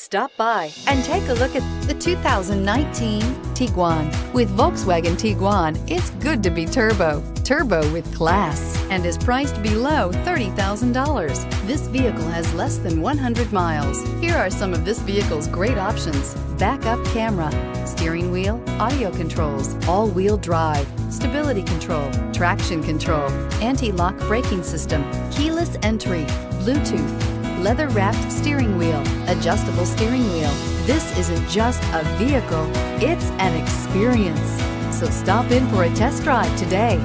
Stop by and take a look at the 2019 Tiguan. With Volkswagen Tiguan, it's good to be turbo. Turbo with class and is priced below $30,000. This vehicle has less than 100 miles. Here are some of this vehicle's great options. Backup camera, steering wheel, audio controls, all-wheel drive, stability control, traction control, anti-lock braking system, keyless entry, Bluetooth, leather wrapped steering wheel, adjustable steering wheel. This isn't just a vehicle, it's an experience. So stop in for a test drive today.